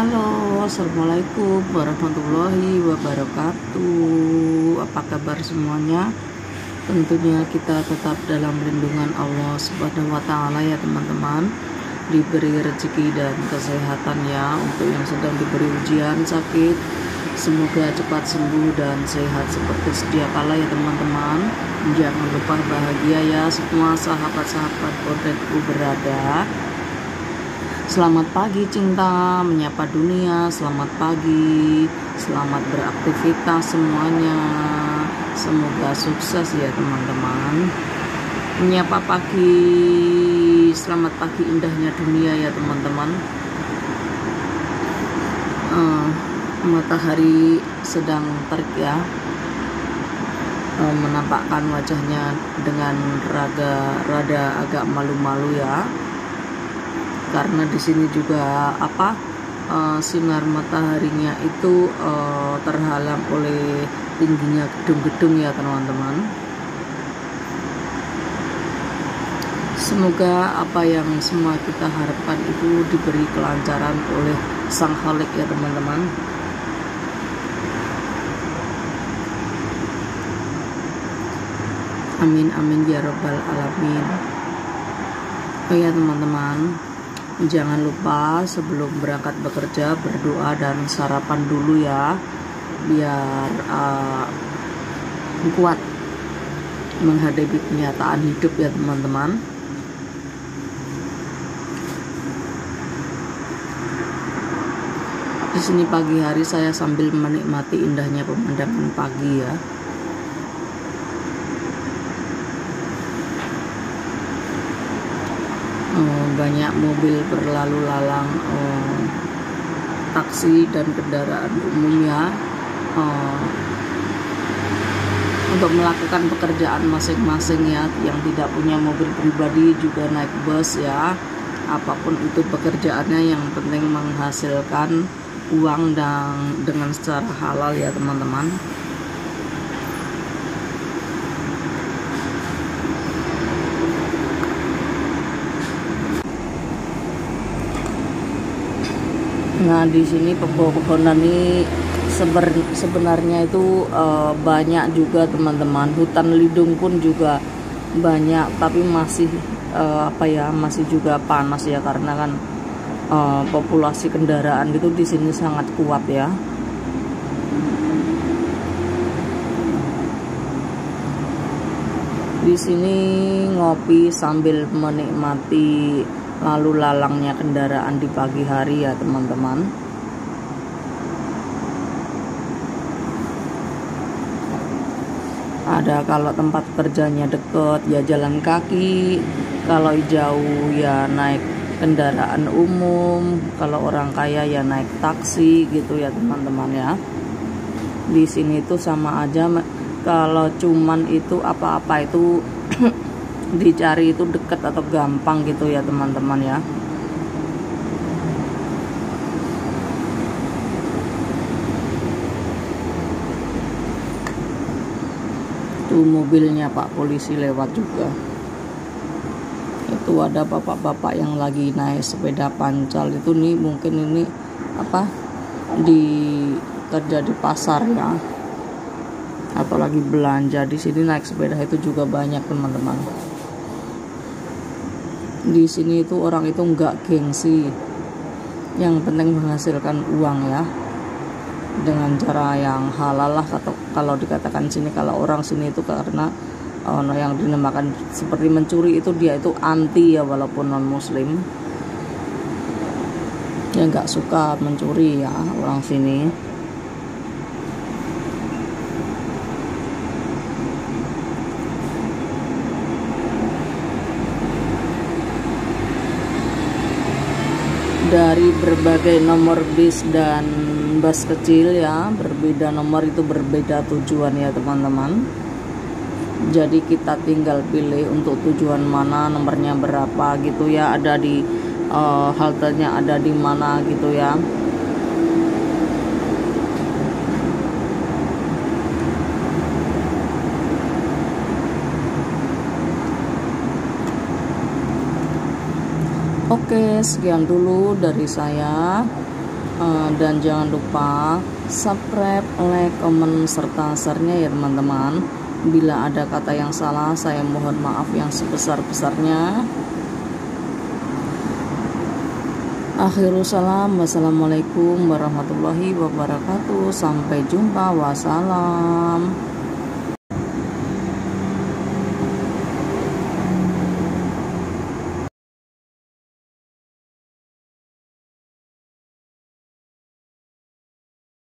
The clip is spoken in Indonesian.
Halo, Assalamualaikum warahmatullahi wabarakatuh. Apa kabar semuanya? Tentunya kita tetap dalam lindungan Allah Subhanahu wa Ta'ala ya teman-teman. Diberi rezeki dan kesehatan ya Untuk yang sedang diberi ujian sakit. Semoga cepat sembuh dan sehat seperti sedia kala ya teman-teman. Jangan lupa bahagia ya semua sahabat-sahabat kontenku berada Selamat pagi cinta, menyapa dunia, selamat pagi, selamat beraktivitas semuanya. Semoga sukses ya teman-teman. Menyapa pagi, selamat pagi indahnya dunia ya teman-teman. Uh, matahari sedang terik ya, uh, menampakkan wajahnya dengan raga rada agak malu-malu ya karena di sini juga apa uh, sinar mataharinya itu uh, terhalang oleh tingginya gedung-gedung ya teman-teman. Semoga apa yang semua kita harapkan itu diberi kelancaran oleh sang halik ya teman-teman. Amin amin ya robbal alamin. Oh ya teman-teman jangan lupa sebelum berangkat bekerja berdoa dan sarapan dulu ya biar uh, kuat menghadapi kenyataan hidup ya teman-teman. Di sini pagi hari saya sambil menikmati indahnya pemandangan pagi ya uh, banyak mobil berlalu lalang. Uh, taksi dan kendaraan umumnya uh, untuk melakukan pekerjaan masing-masing ya yang tidak punya mobil pribadi juga naik bus ya. Apa pun itu pekerjaannya yang penting menghasilkan uang dan dengan secara halal ya teman-teman Nah di sini pepohonan ini sebenarnya itu uh, banyak juga teman-teman. Hutan lindung pun juga banyak, tapi masih uh, apa ya masih juga panas ya karena kan uh, populasi kendaraan itu di sini sangat kuat ya. Di sini ngopi sambil menikmati lalu lalangnya kendaraan di pagi hari ya teman-teman. Ada kalau tempat kerjanya deket ya jalan kaki. Kalau jauh ya naik kendaraan umum. Kalau orang kaya ya naik taksi gitu ya teman-teman ya. Di sini tuh sama aja kalau cuman itu apa-apa itu dicari itu deket atau gampang gitu ya teman-teman ya. Itu mobilnya pak polisi lewat juga. Itu ada bapak-bapak yang lagi naik sepeda pancal. Itu nih mungkin ini apa di kerja di pasar ya. Atau lagi belanja di sini naik sepeda. Itu juga banyak teman-teman di sini itu orang itu nggak gengsi. Yang penting menghasilkan uang ya. Dengan cara yang halal lah atau kalau dikatakan sini kalau orang sini itu karena yang dinamakan seperti mencuri itu dia itu anti ya walaupun non muslim ya nggak suka mencuri ya orang sini dari berbagai nomor bis dan bus kecil ya. Berbeda nomor itu berbeda tujuan ya teman-teman. Jadi kita tinggal pilih untuk tujuan mana nomornya berapa gitu ya. Ada di uh, haltenya ada di mana gitu ya Oke, sekian dulu dari saya. uh, dan jangan lupa subscribe, like, comment serta share-nya ya teman-teman. Bila ada kata yang salah, saya mohon maaf yang sebesar-besarnya. Akhirul salam, wassalamualaikum warahmatullahi wabarakatuh. Sampai jumpa, wassalam.